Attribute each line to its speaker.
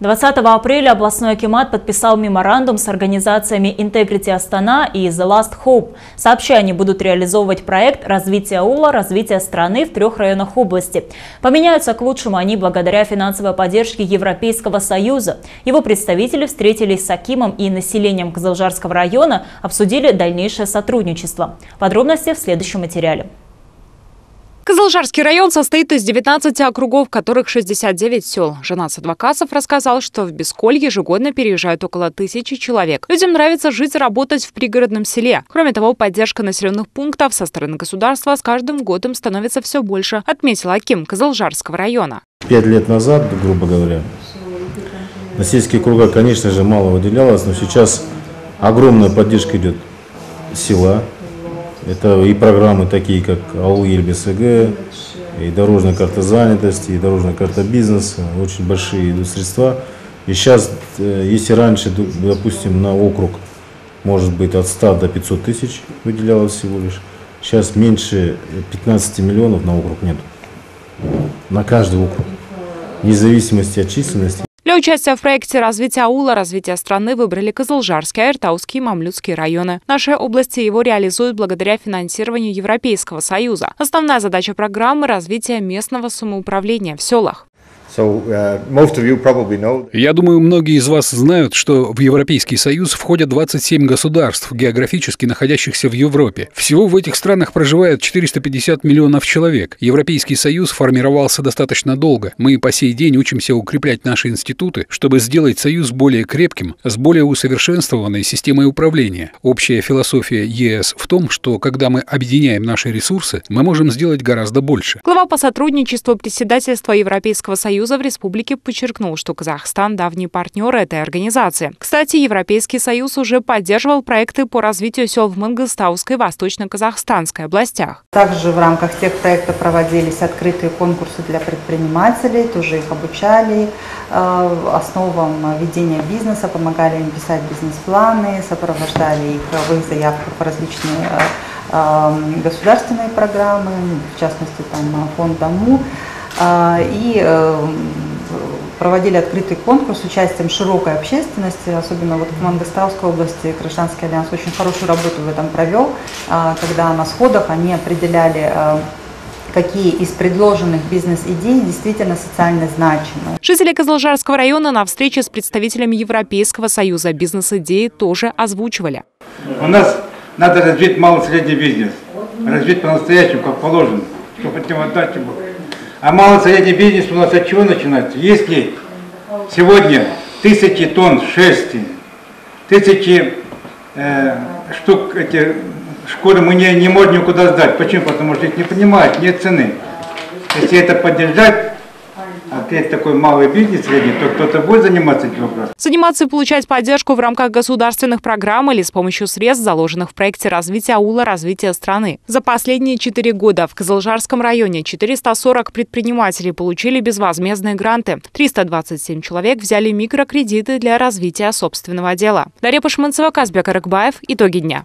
Speaker 1: 20 апреля областной акимат подписал меморандум с организациями Integrity Астана и The Last Hope. Сообща они будут реализовывать проект развития аула, развития страны в трех районах области. Поменяются к лучшему они благодаря финансовой поддержке Европейского Союза. Его представители встретились с Акимом и населением Кызылжарского района, обсудили дальнейшее сотрудничество. Подробности в следующем материале.
Speaker 2: Кызылжарский район состоит из 19 округов, которых 69 сел. Жанас Адвокасов рассказал, что в Бесколь ежегодно переезжают около тысячи человек. Людям нравится жить и работать в пригородном селе. Кроме того, поддержка населенных пунктов со стороны государства с каждым годом становится все больше, отметил Аким Кызылжарского района.
Speaker 3: Пять лет назад, грубо говоря, на сельские круга, конечно же, мало выделялось, но сейчас огромная поддержка идет села, это и программы такие, как АУ ЕЛБСГ, и дорожная карта занятости, и дорожная карта бизнеса. Очень большие идут средства. И сейчас, э, если раньше, допустим, на округ может быть от 100 до 500 тысяч выделялось всего лишь, сейчас меньше 15 миллионов на округ нет. На каждый округ. Вне зависимости от численности.
Speaker 2: Для участия в проекте развития аула, развития страны выбрали Кызылжарский, Айртауские и Мамлютские районы. Наши области его реализуют благодаря финансированию Европейского Союза. Основная задача программы – развитие местного самоуправления в селах.
Speaker 4: Uh,
Speaker 5: Я думаю, многие из вас знают, что в Европейский Союз входят 27 государств, географически находящихся в Европе. Всего в этих странах проживает 450 миллионов человек. Европейский Союз формировался достаточно долго. Мы по сей день учимся укреплять наши институты, чтобы сделать Союз более крепким, с более усовершенствованной системой управления. Общая философия ЕС в том, что когда мы объединяем наши ресурсы, мы можем сделать гораздо больше.
Speaker 2: Глава по сотрудничеству председательства Европейского Союза Союза в республике подчеркнул, что Казахстан – давний партнер этой организации. Кстати, Европейский Союз уже поддерживал проекты по развитию сел в Мангостауской и Восточно-Казахстанской областях.
Speaker 6: Также в рамках тех проектов проводились открытые конкурсы для предпринимателей, тоже их обучали э, основам ведения бизнеса, помогали им писать бизнес-планы, сопровождали их в их заявках в различные э, э, государственные программы, в частности там фонд «Дому». А, и э, проводили открытый конкурс с участием широкой общественности, особенно вот в Мангостауской области Гражданский альянс очень хорошую работу в этом провел, а, когда на сходах они определяли э, какие из предложенных бизнес-идей действительно социально значимы.
Speaker 2: Жители Козложарского района на встрече с представителями Европейского союза бизнес-идеи тоже озвучивали.
Speaker 7: У нас надо развить малый средний бизнес, развить по-настоящему, как положено, чтобы от него отдача была. А малый бизнес у нас от чего начинается? Если сегодня тысячи тонн шерсти, тысячи э, штук эти шкуры мы не, не можем никуда сдать. Почему? Потому что их не понимают, нет цены. Если это поддержать, опять такой малый бизнес средний, то кто-то будет заниматься этим вопросом.
Speaker 2: Заниматься и получать поддержку в рамках государственных программ или с помощью средств, заложенных в проекте развития аула развития страны. За последние четыре года в Кызылжарском районе 440 предпринимателей получили безвозмездные гранты. 327 человек взяли микрокредиты для развития собственного дела. Дарья Пашманцева, Казбек Арыкбаев. Итоги дня.